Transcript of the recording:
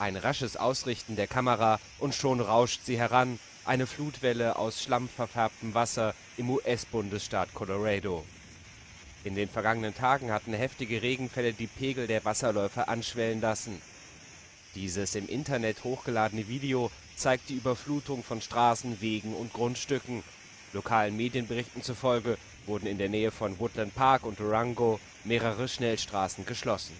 Ein rasches Ausrichten der Kamera und schon rauscht sie heran, eine Flutwelle aus schlammverfärbtem Wasser im US-Bundesstaat Colorado. In den vergangenen Tagen hatten heftige Regenfälle die Pegel der Wasserläufe anschwellen lassen. Dieses im Internet hochgeladene Video zeigt die Überflutung von Straßen, Wegen und Grundstücken. Lokalen Medienberichten zufolge wurden in der Nähe von Woodland Park und Durango mehrere Schnellstraßen geschlossen